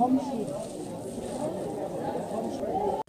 Komm schon. Komm schon.